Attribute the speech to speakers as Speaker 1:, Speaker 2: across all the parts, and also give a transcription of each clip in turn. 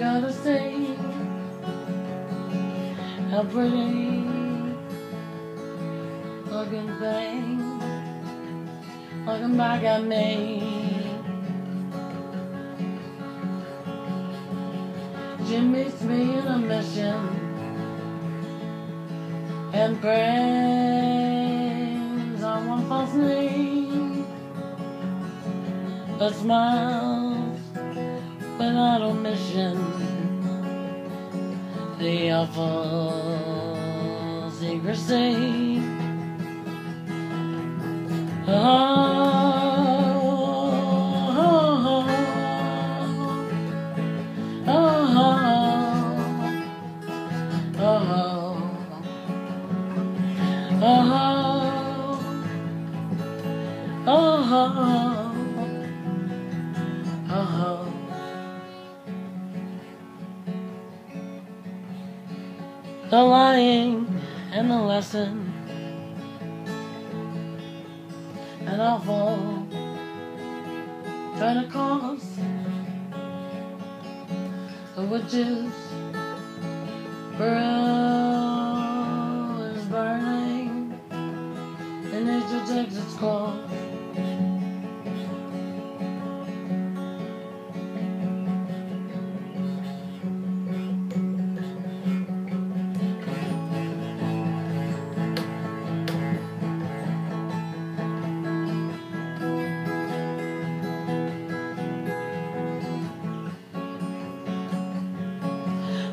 Speaker 1: gotta say how pretty looking thing looking back at me. She meets me in a mission and brings on one false name, a smile without omission. The awful secrecy. The lying and the lesson. And awful trying to cause the witches burrow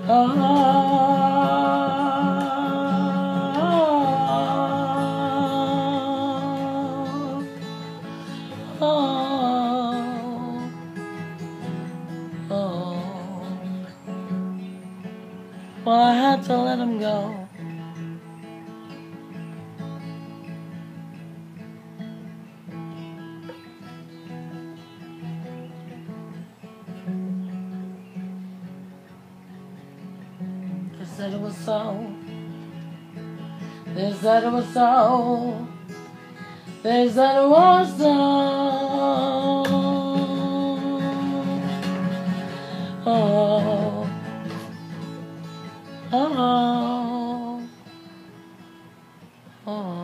Speaker 1: Well, I had to let him go. Said it was so. They said it was so. They said it was so. Oh. Oh. Oh.